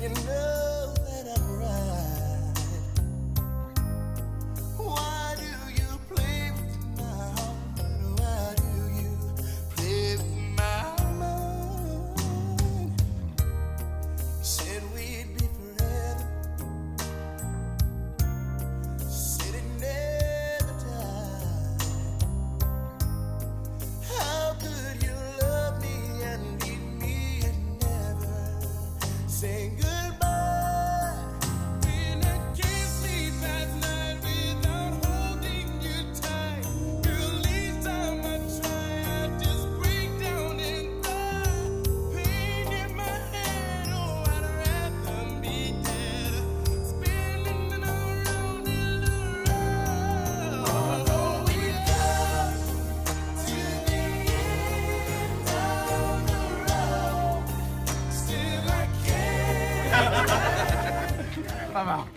you know saying goodbye. I'm out.